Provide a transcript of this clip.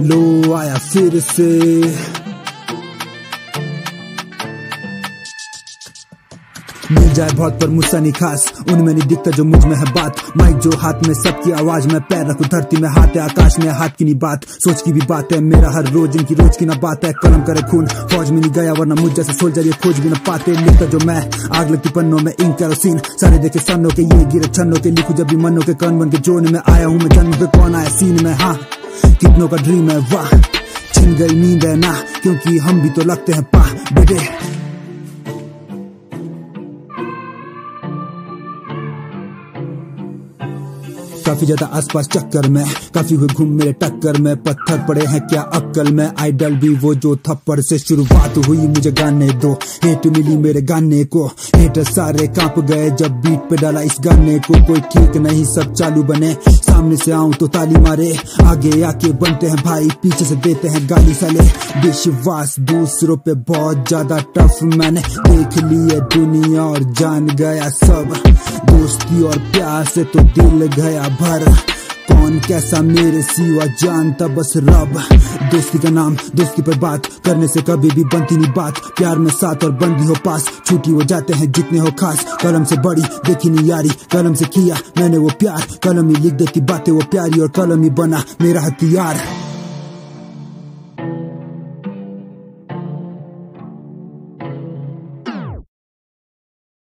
लो आया फिर से मिल जाए बहुत पर मुझसे नहीं खास। उनमें नहीं दिखता जो मुझमें है बात। माइक जो हाथ में, सबकी आवाज़ में, पैर रखू धरती में, हाथ है आकाश में, हाथ की नहीं बात। सोच की भी बात है, मेरा हर रोज इनकी रोज की ना बात है। कलम करे खून, फौज में नहीं गया, वरना मुझ जैसे सोल्जर ये खोज भी ना पाते। लिखता जो मैं, आग लगती पन्नों में इंक कैरोसिन सारे देखे सन्नों के, ये गिरे छन्नों के, लिखू जब भी मनो के कन बन के। जोन में आया हूँ मैं, जन्म पे कौन आया? सीन में हाँ। कितनों का ड्रीम है वाह। छिन गई नींद है ना, क्योंकि हम भी तो लगते हैं पा बेटे। काफ़ी ज़्यादा आसपास चक्कर में, काफ़ी हुए घूम मेरे टक्कर में, पत्थर पड़े हैं क्या अक्कल में? आइडल भी वो जो थप्पड़ से शुरुआत हुई, मुझे गाने दो। हेट मिली मेरे गाने को, हेट सारे काँप गए, जब बीट पे डाला इस गाने को, कोई ठीक नहीं, सब चालू बने। सामने से आऊँ तो ताली मारे। आगे आके बनते हैं भाई, पीछे से देते हैं गाली साले। विश्वास दूसरों पे बहुत ज़्यादा टफ मैंने देख लिया दुनिया और जान गया सब। दोस्ती और प्यार से तो दिल गया भर। कौन कैसा मेरे सिवा जानता बस रब। दोस्ती का नाम, दोस्ती पर बात करने से कभी भी बनती नहीं बात। प्यार में साथ और बंदी हो पास छुट्टी हो जाते हैं जितने हो खास। कलम से बड़ी देखी नहीं यारी, कलम से किया मैंने वो प्यार। कलम ही लिख देती बातें, वो प्यारी और कलम ही बना मेरा हथियार।